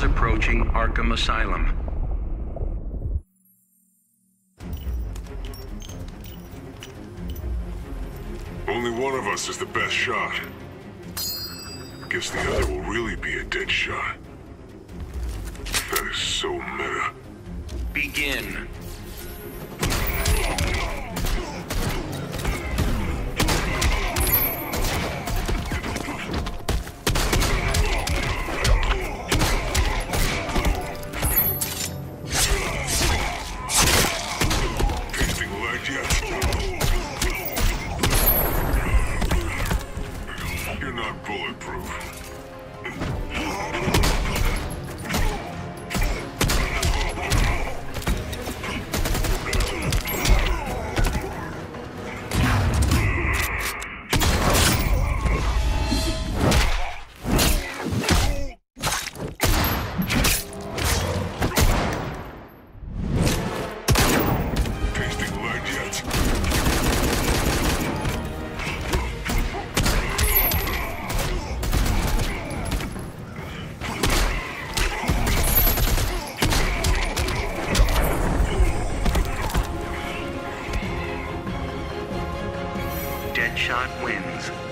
Arkham Asylum. Only one of us is the best shot. Guess the other will really be a dead shot. That is so meta. Begin. Bulletproof. Deadshot wins.